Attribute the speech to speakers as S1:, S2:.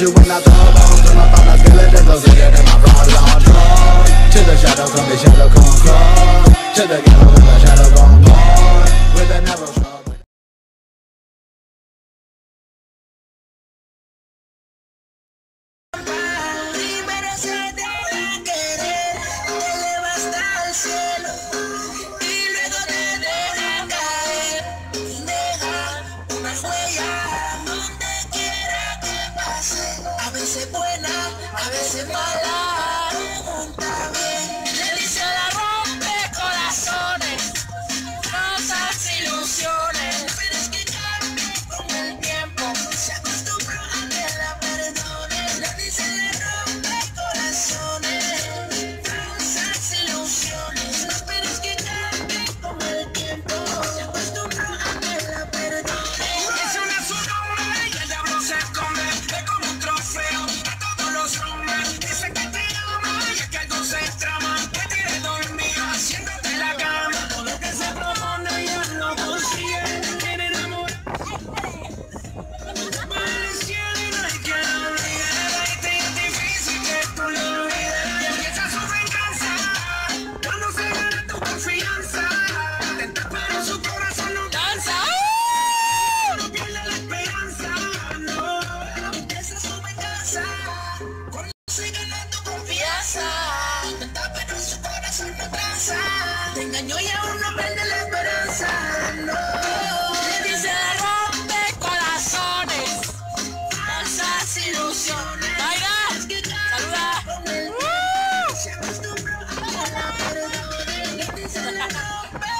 S1: you when I throw I was gonna find my skeleton? Go see it in my blood on. To the shadows of the shadows.
S2: A veces para. hoy aún no prende la esperanza, no. Le dice rompe corazones, falsas ilusiones. Mayra, saluda. Uh. Se acostumbró a la verdad, le dice rompe